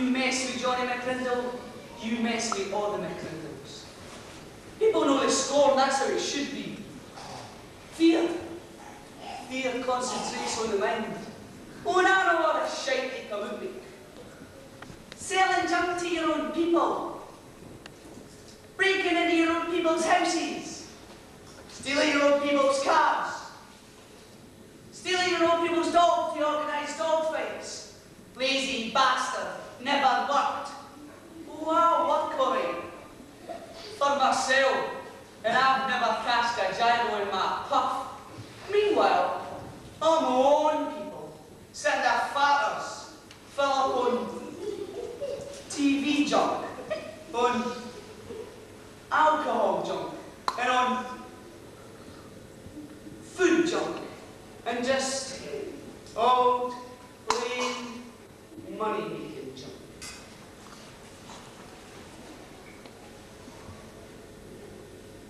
You mess with Johnny McCrindle, you mess with all the McCrindles. People know the score, that's how it should be. Fear. Fear concentrates on the mind. Oh, now know what a shite they come out with. Selling junk to your own people. Breaking into your own people's houses. Stealing your own people's cars. Stealing your own people's dogs to organise dog fights. Lazy bastard never worked. Wow, what curry? For myself, and I've never cast a giro in my puff. Meanwhile, I'm on people, send their fatters, fill up on TV junk, on alcohol junk, and on food junk, and just old, plain money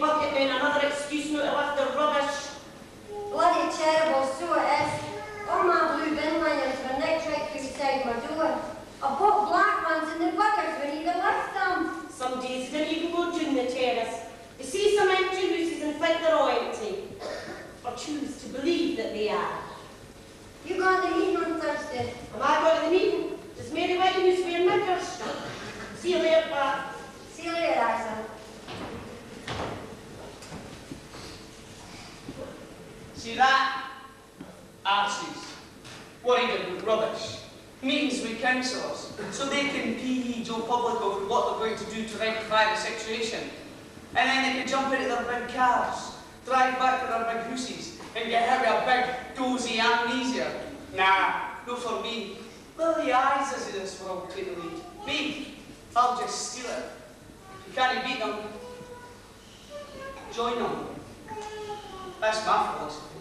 bucket in, another excuse not to lift the rubbish. Bloody terrible, so it is. All my blue bin liners were nicked right through the beside my door. I bought black ones and the buckets when you lift them. Some days they didn't even go down the terrace. You see some empty houses and think they're all empty. Or choose to believe that they are. making PE Joe public over what they're going to do to rectify the situation. And then they can jump into their big cars, drive back to their big houses, and get hit with a big dozy amnesia. Nah, not for me. Lily eyes is in this world to the lead. Me, I'll just steal it. You can't beat them, join them. That's my philosophy.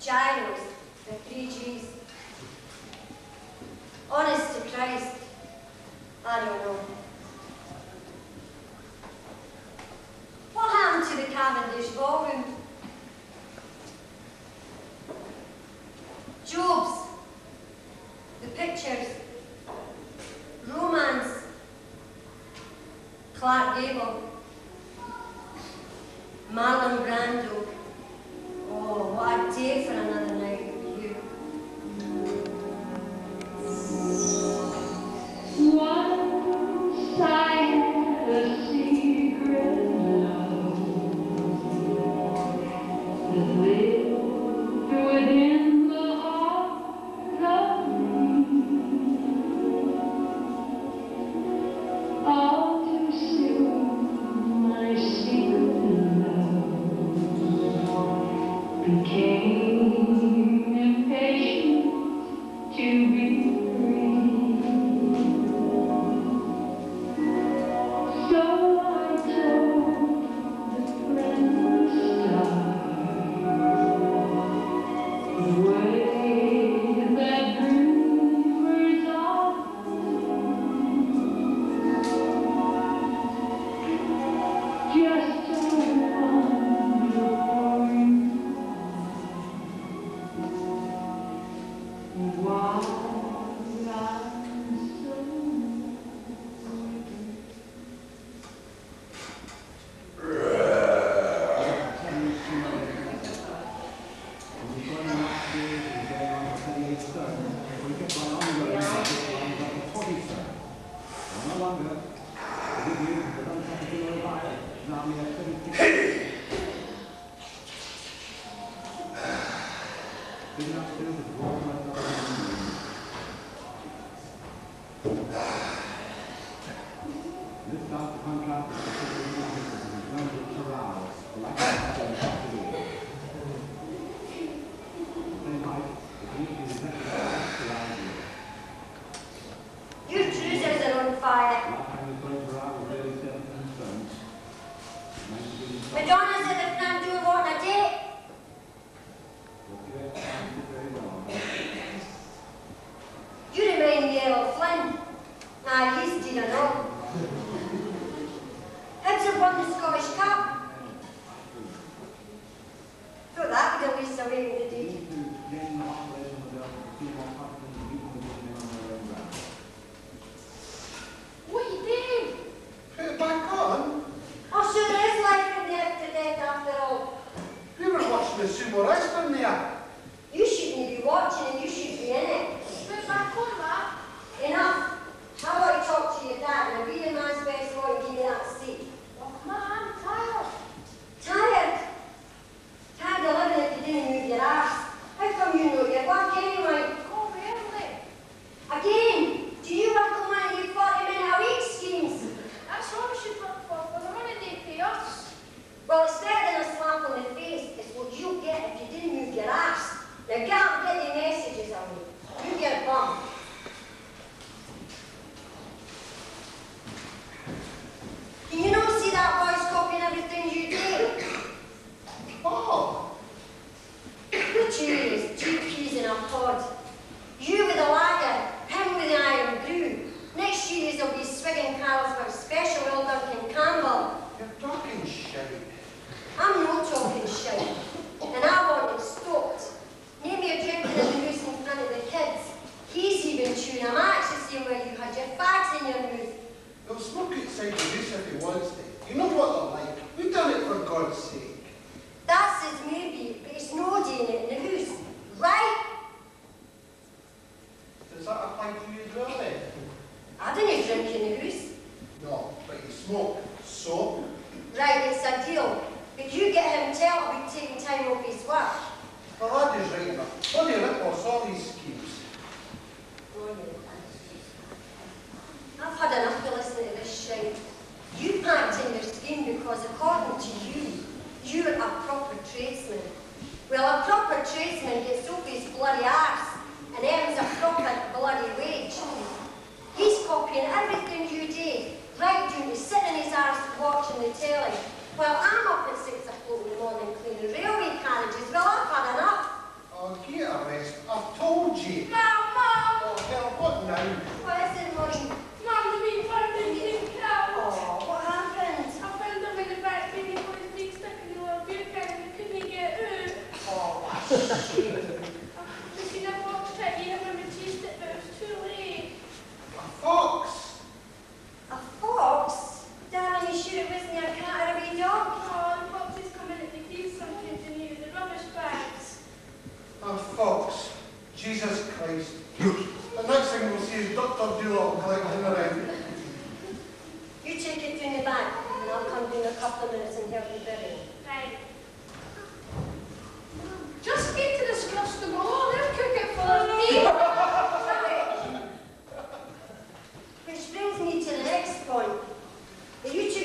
Giros, the three Gs. Honest to Christ, I don't know.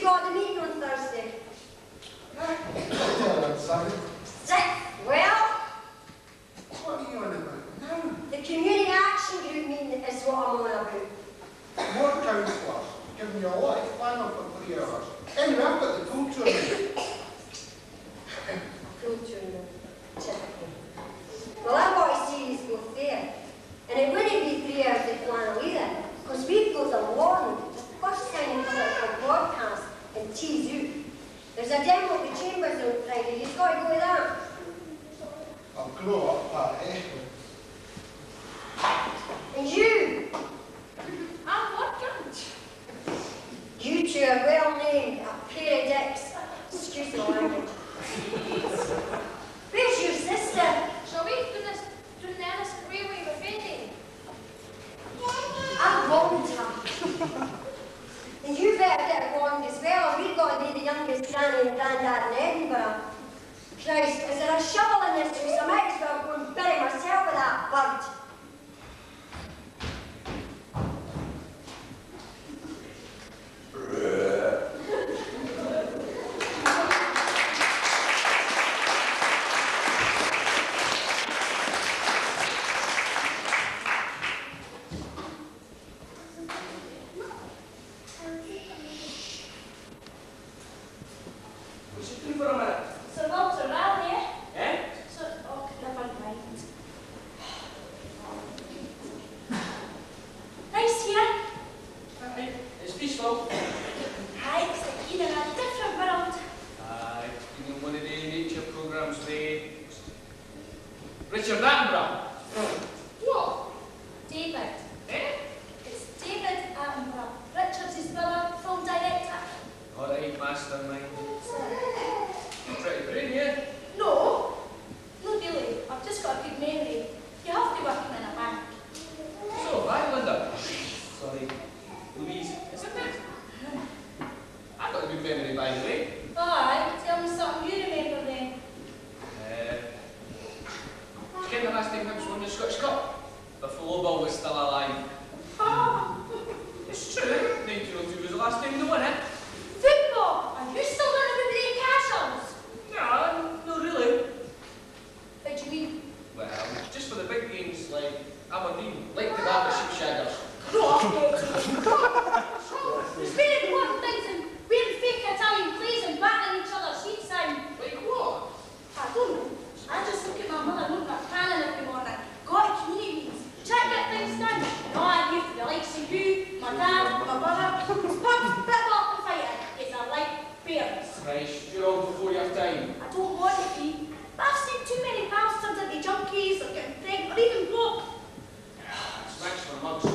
got the meat on Thursday. Huh? Sorry. Sick. Well. What are you on about? The community action group meeting is what I'm on about. More councillors, giving you a life plan up for three hours. Anyway, I've got the culture Culture Typical. Well, I've got to see these both. And it wouldn't be three hours of flannel either, because we've got a warning. The first time we got a broadcast and tease you. There's a demo at the Chambers on Friday, you've got to go with that. I'll grow up, that, eh? And you? Ah, I'm working. You two are well named, a pair of dicks. Excuse me. language. Where's your sister? Shall we do this do the Innocent Railway with Eddie? I'm going to. And you bet that warmed as well. We've got to be the youngest granny and granddad in Edinburgh. Christ, is there a shovel in this house? I might as well go and bury myself with that bird. Christ, you're all before time. I don't want to be, I've seen too many bastards at the junkies or getting pregnant or even broke. Yeah, it's for mugs.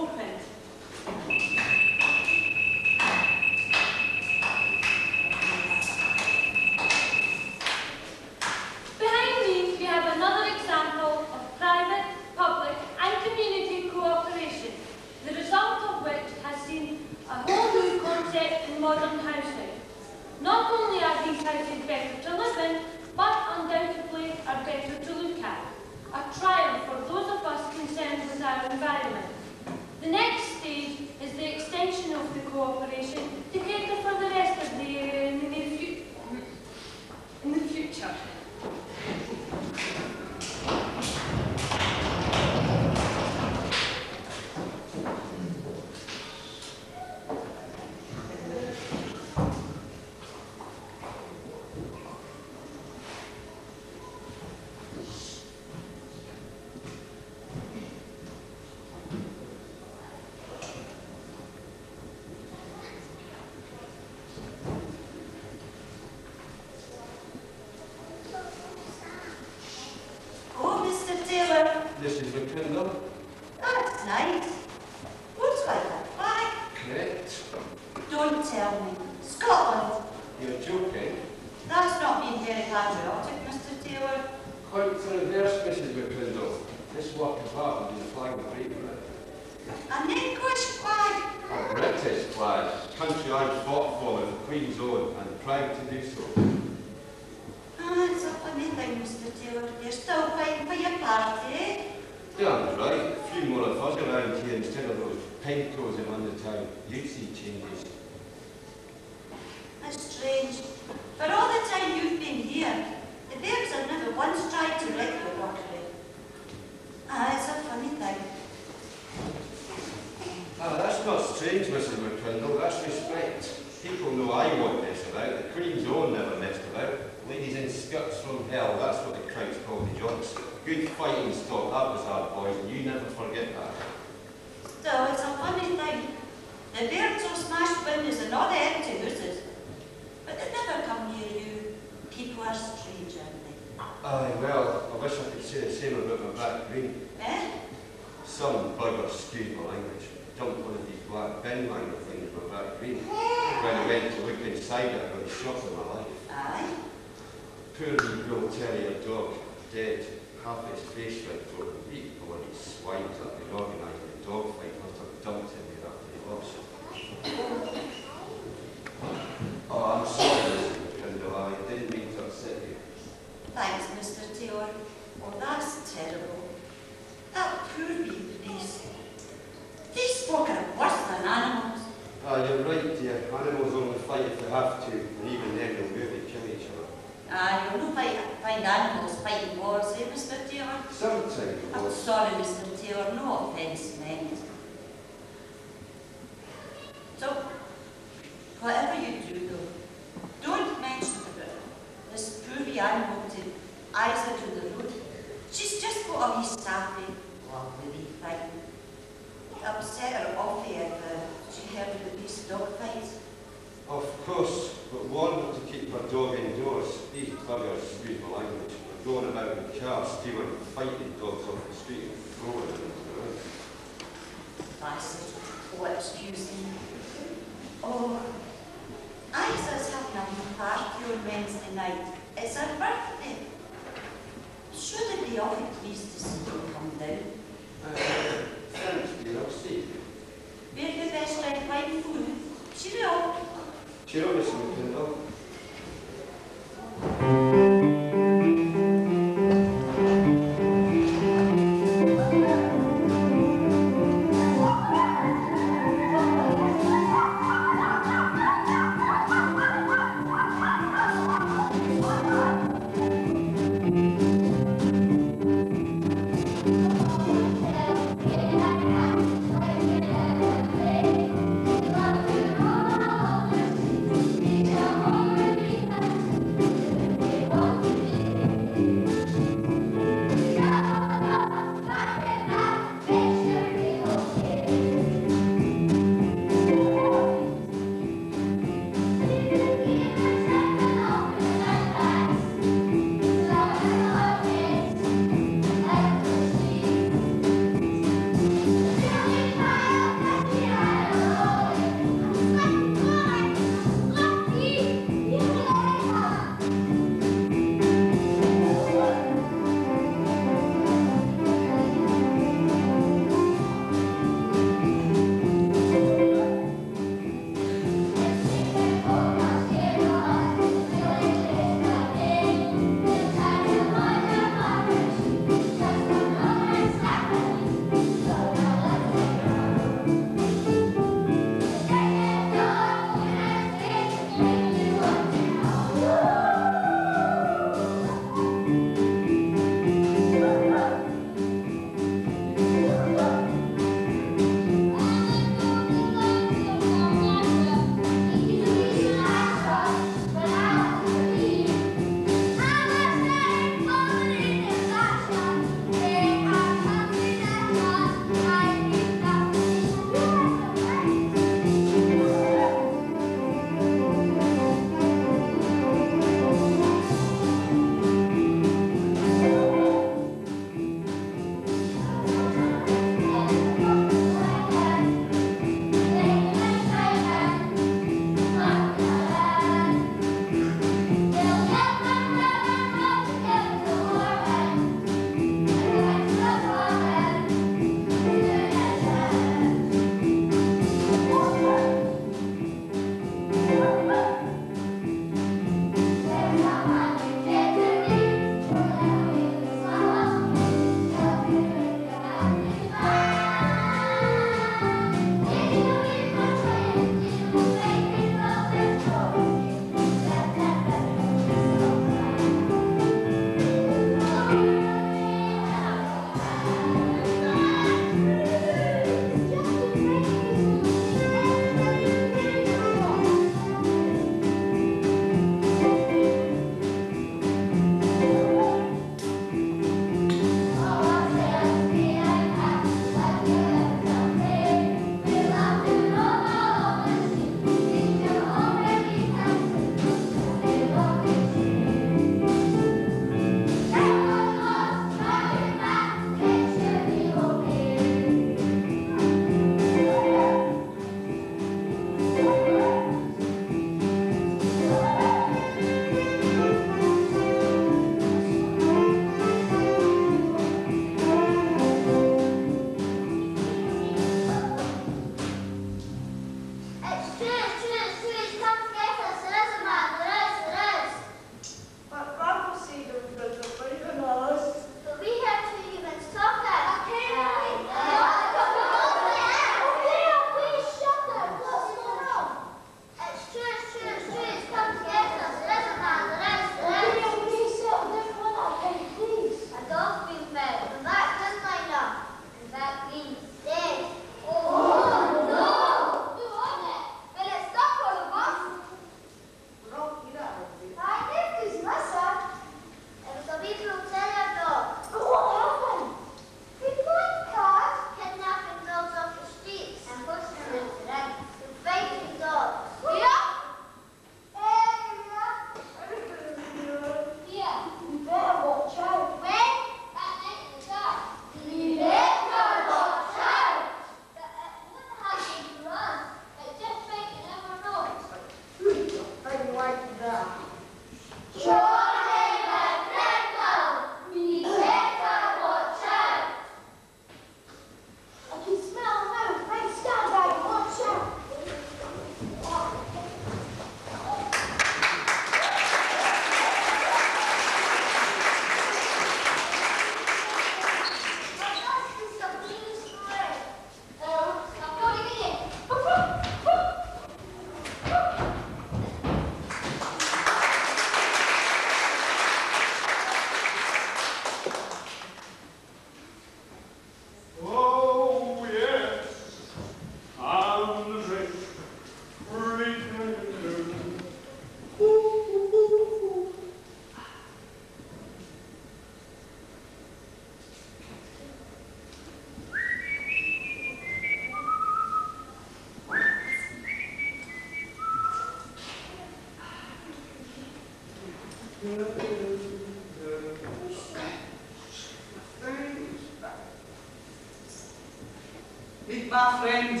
my friend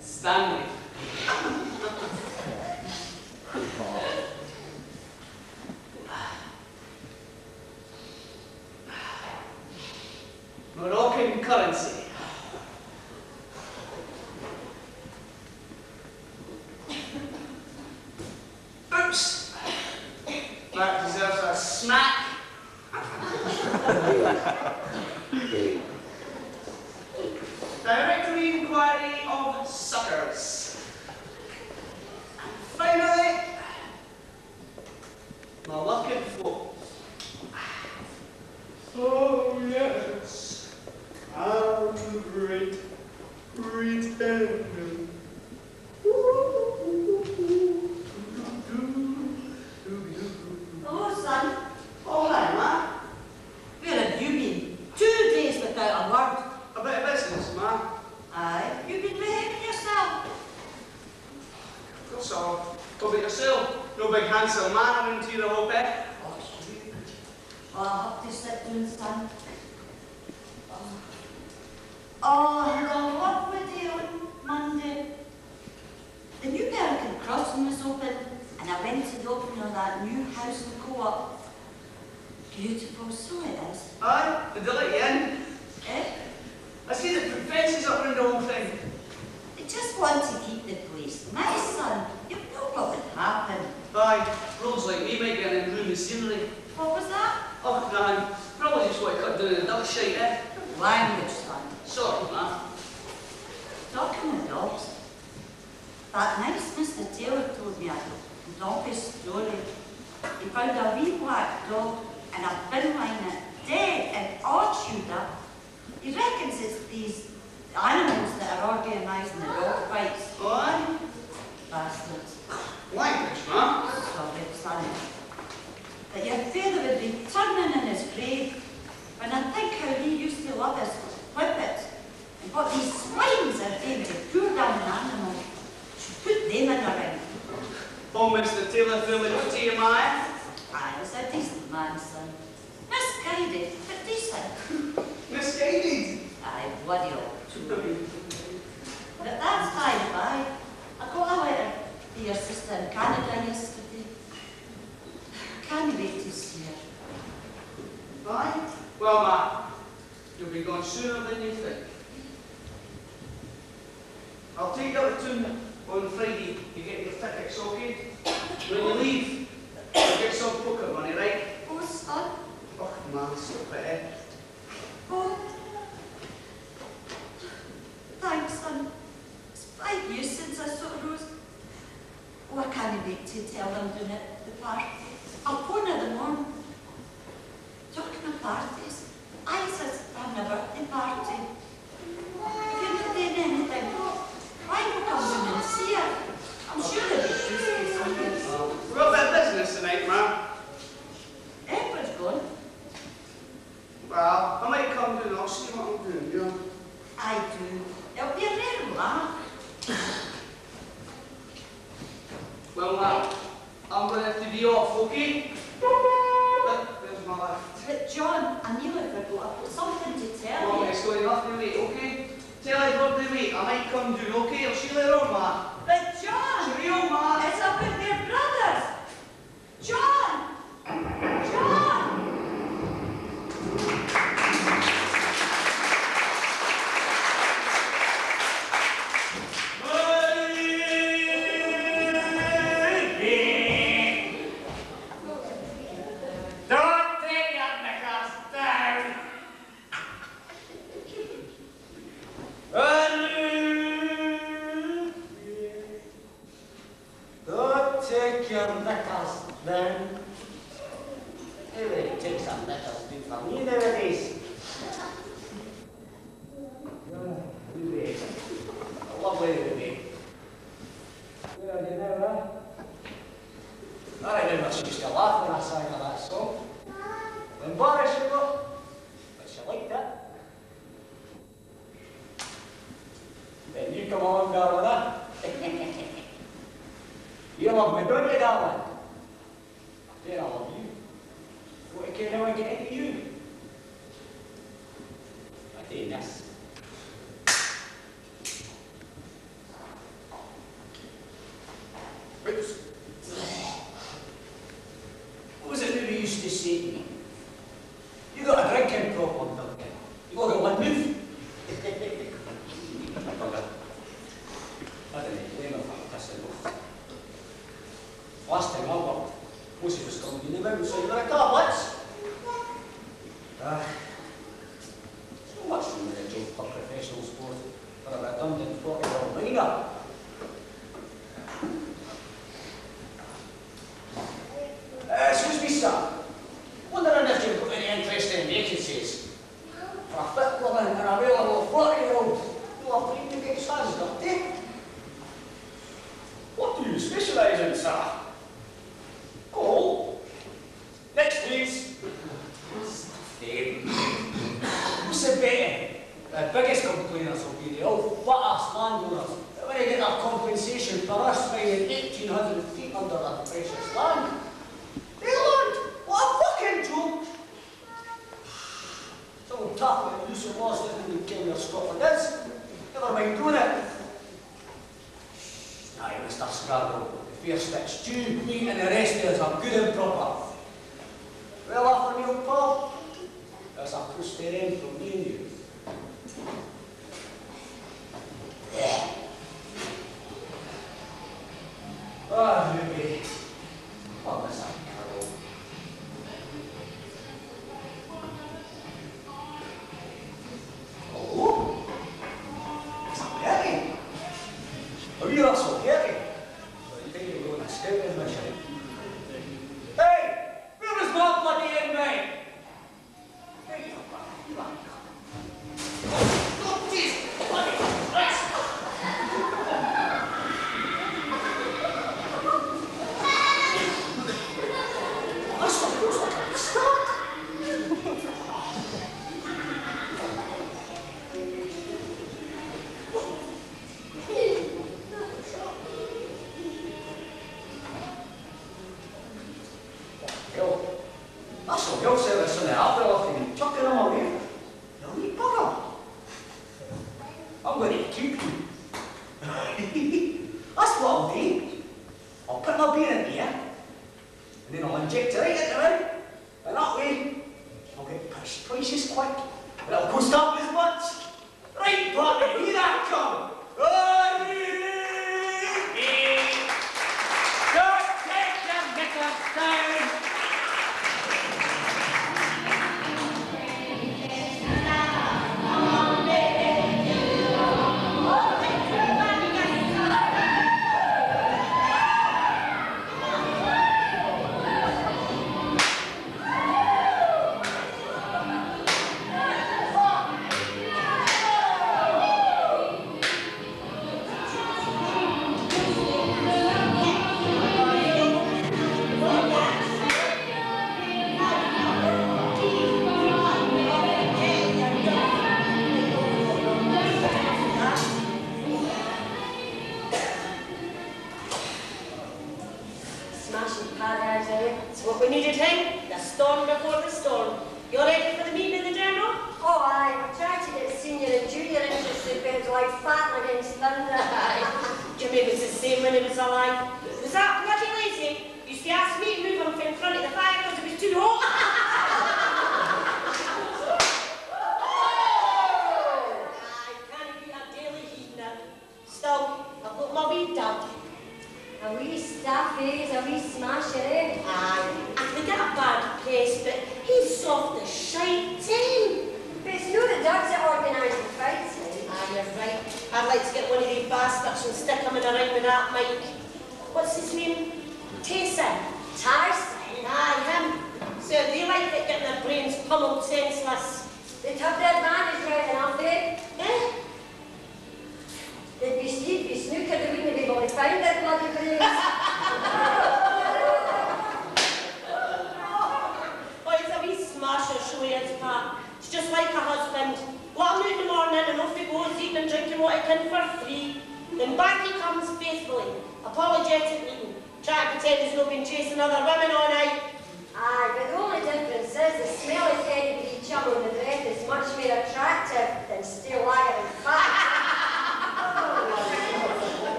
Stanley. believe. Ek sal fokus wanneer hy ons aan. Ag, maar super. Eh. Specialise in, sir? Same when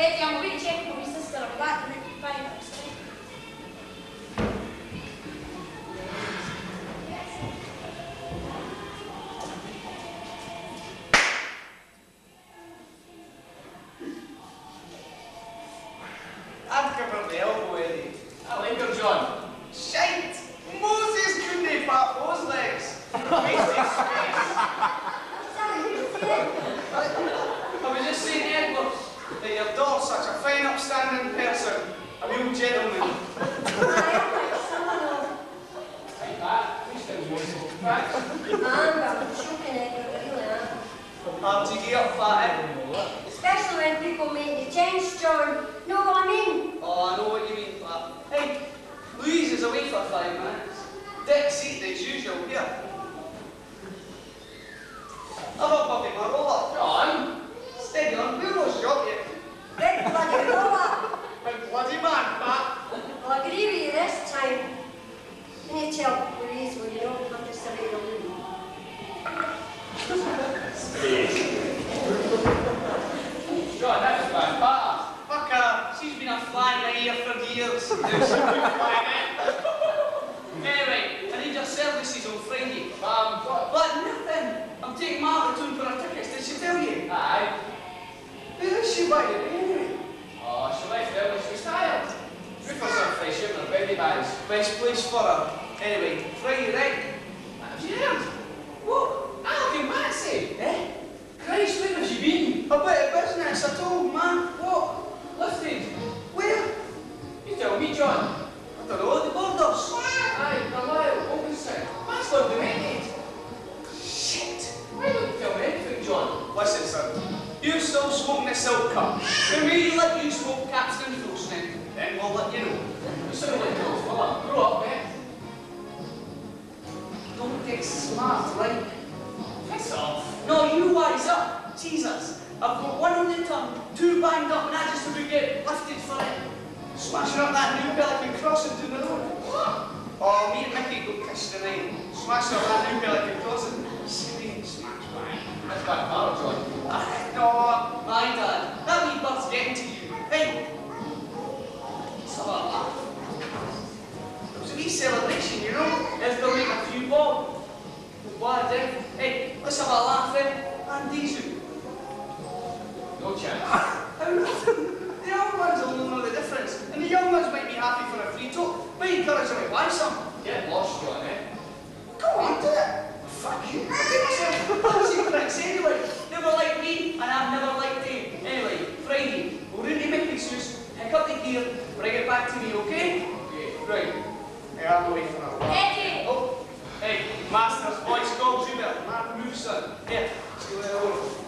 Već di mu vidjet čeku, mi se skoro vladne, pa imam. okay? Okay. Great. I'll away from that. Oh. Hey, Master's voice goalkeeper, Mark Moveson. Here, see you.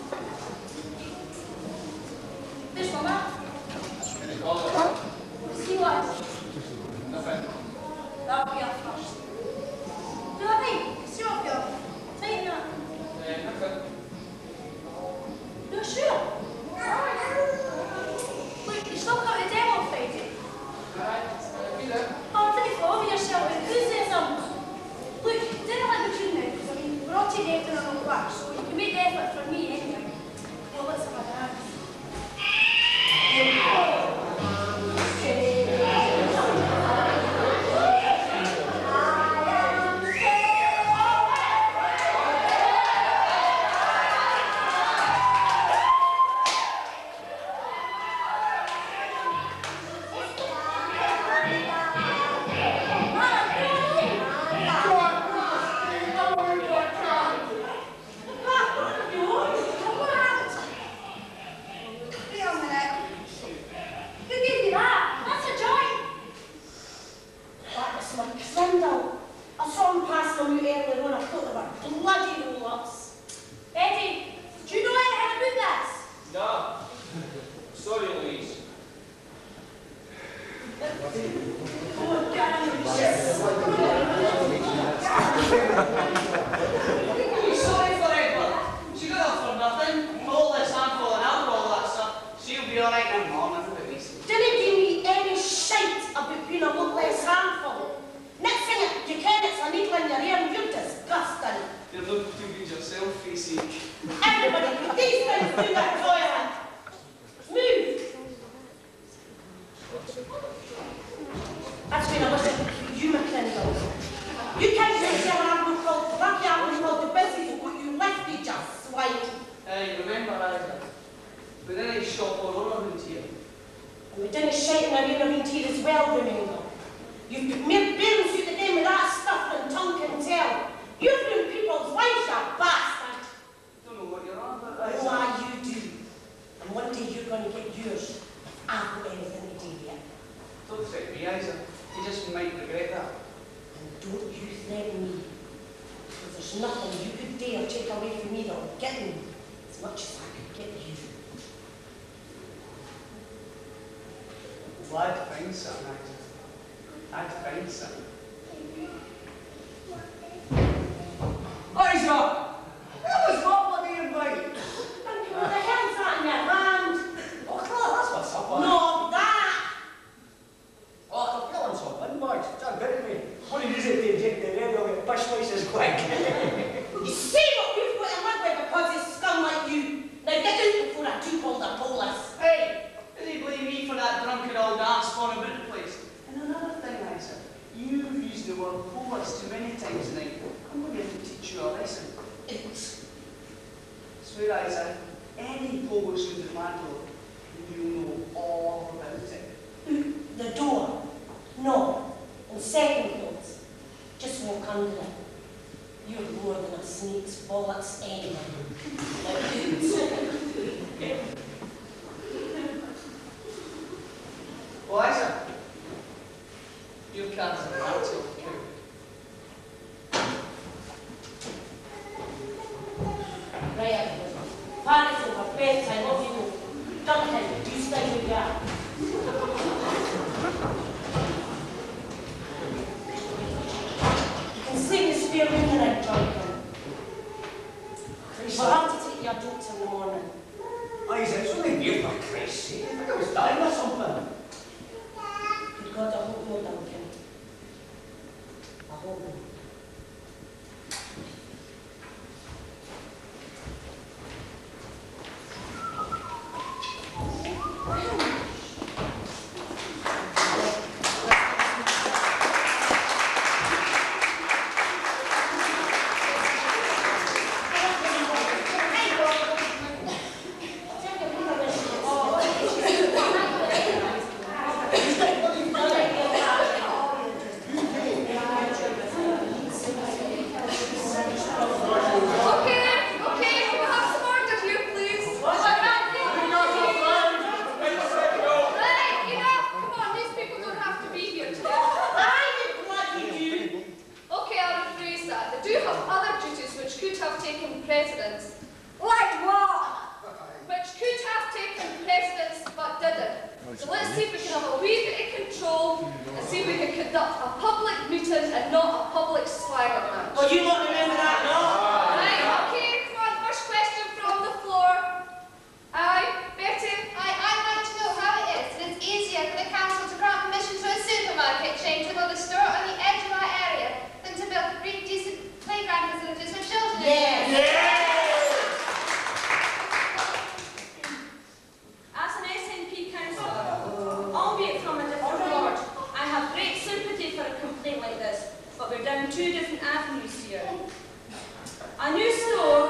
Two different avenues here. A new store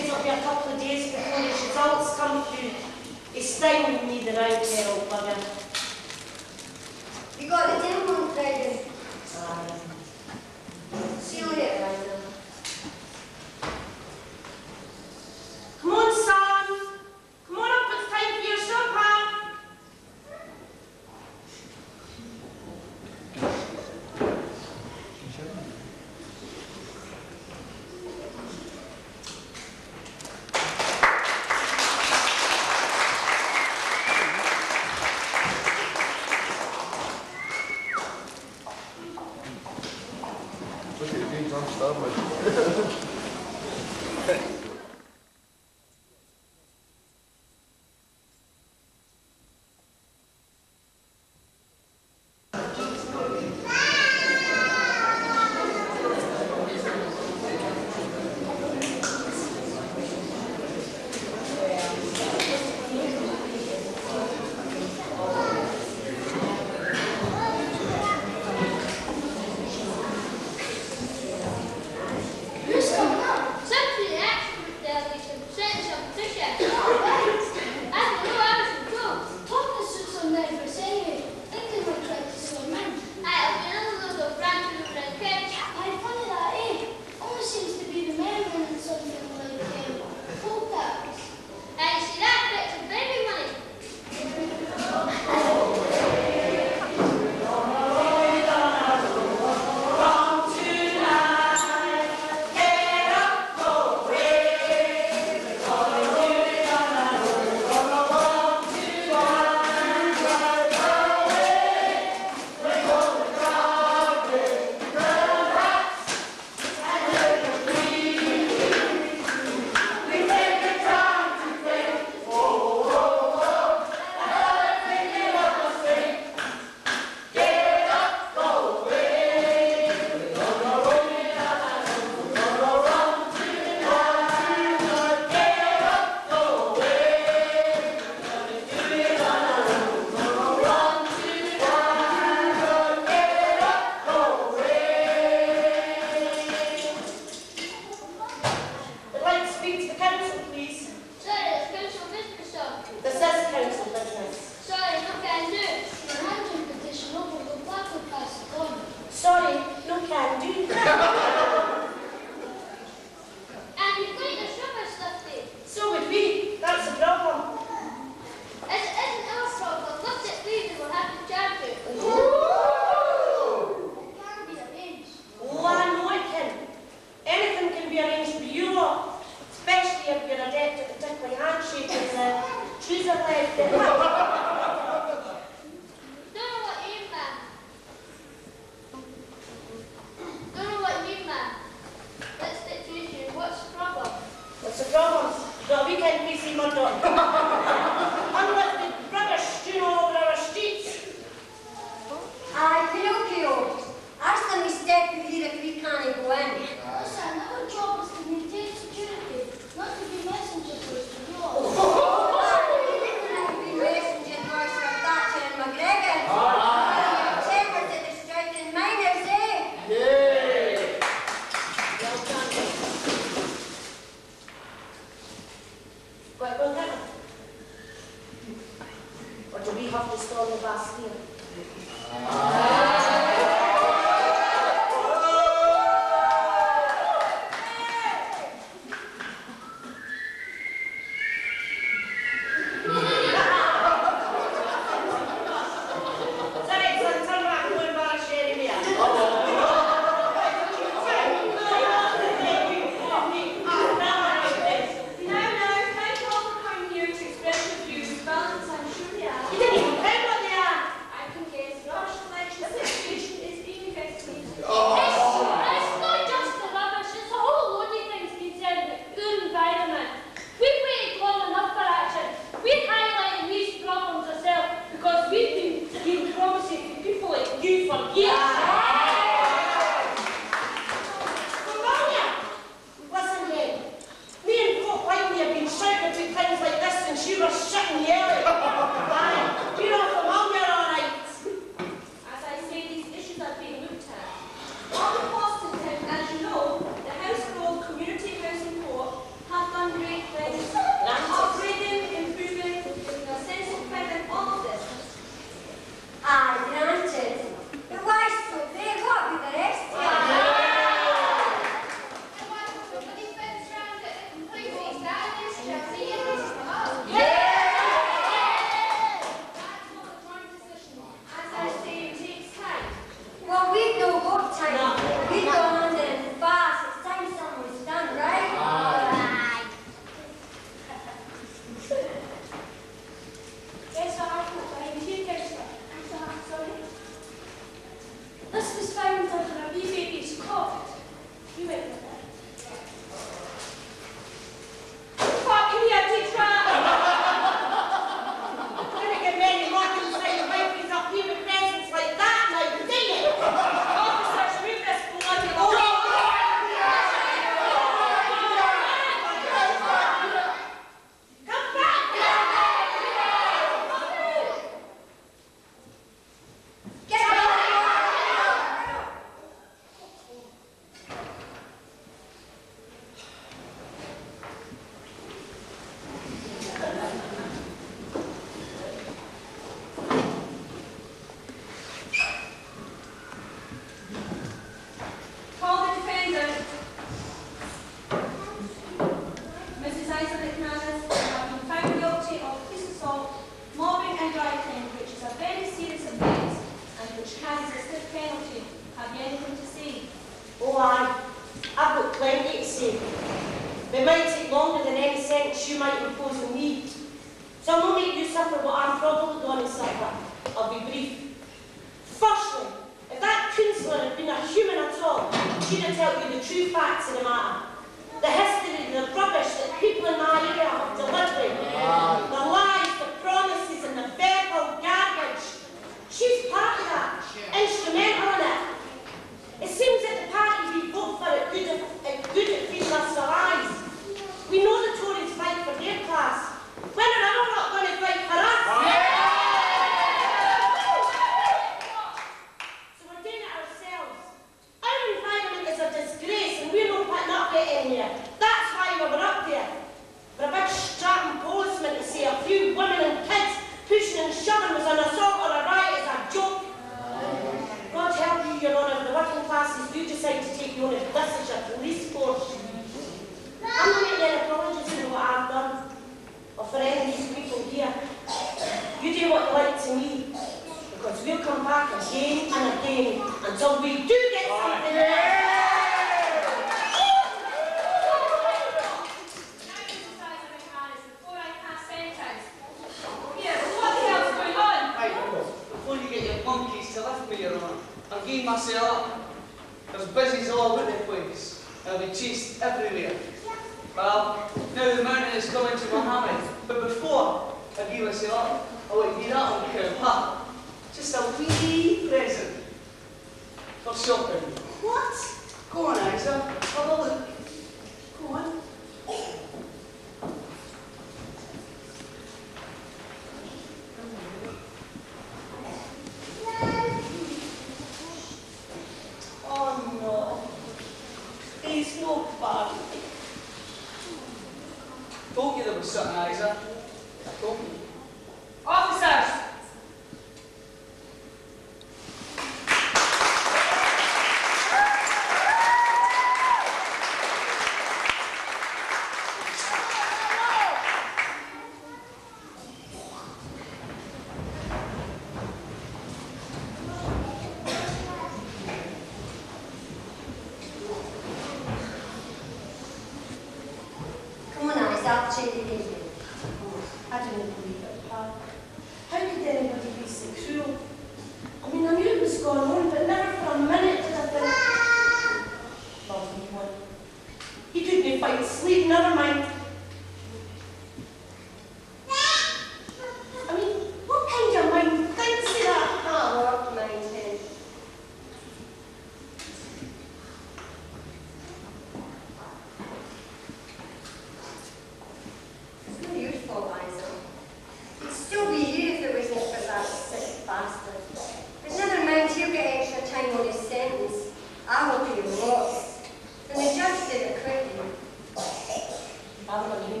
I'm going to